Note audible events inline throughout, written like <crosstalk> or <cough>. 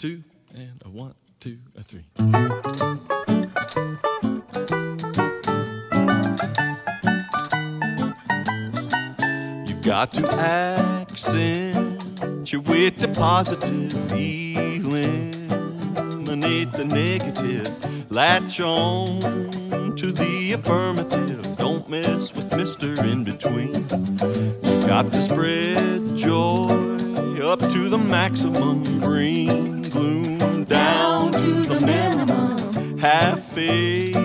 two, and a one, two, a three. You've got to accentuate the positive, eliminate the negative, latch on to the affirmative. Don't mess with Mr. In Between. You've got to spread joy up to the maximum, gloom down to the minimum. Have faith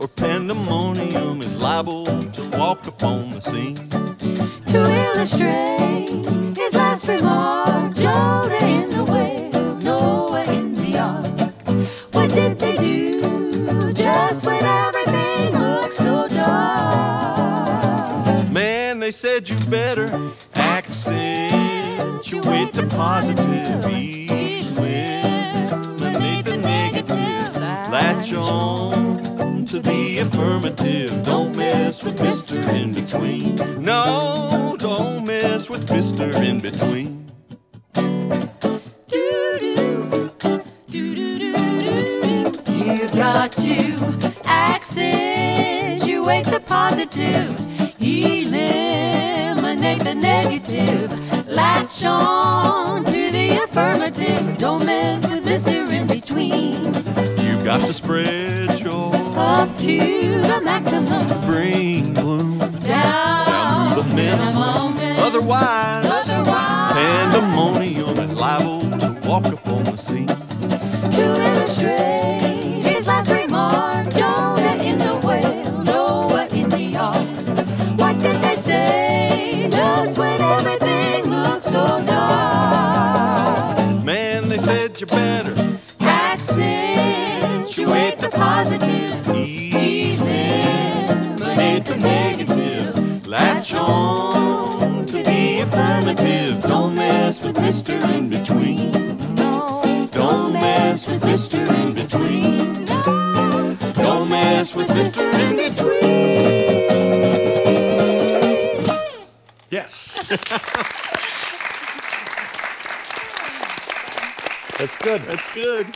or pandemonium is liable to walk upon the scene. To illustrate his last remark, Jonah in the whale, Noah in the ark. What did they do just when everything looked so dark? Man, they said you better accentuate the positive, on to the affirmative. Don't mess with Mr. In Between. No, don't mess with Mr. In Between. You've got to accentuate the positive, eliminate the negative, latch on to the affirmative. Don't got to spread joy, Up to the maximum, bring gloom down, down to the minimum. Otherwise, Otherwise, pandemonium is liable to walk upon the scene. to illustrate his last remark, Jonah in the whale, Noah in the ark. What did they say just when everything looked so dark? Man, they said you better the positive, eliminate the negative, latch on to the affirmative. Don't mess with Mr. In Between. Don't mess with Mr. In Between. Don't mess with Mr. In Between. Yes. <laughs> That's good. That's good.